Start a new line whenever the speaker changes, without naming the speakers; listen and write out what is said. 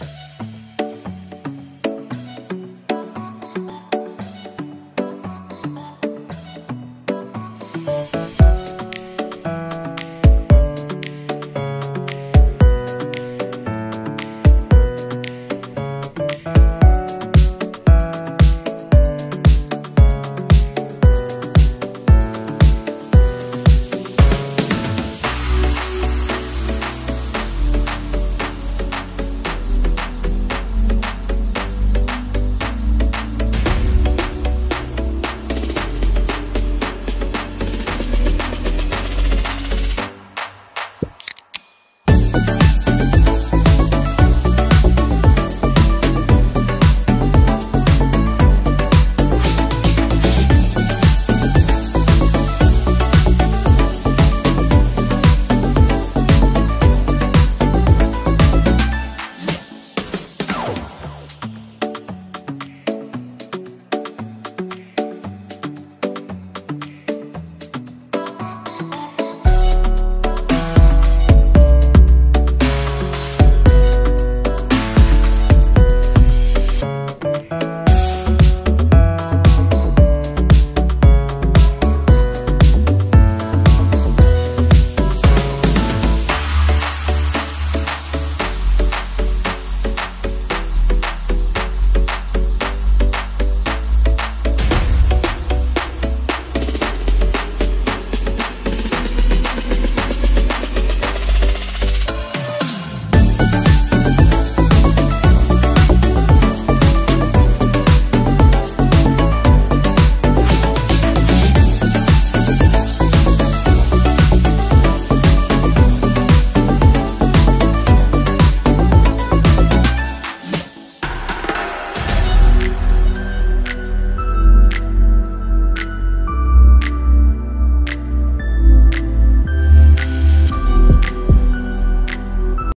F.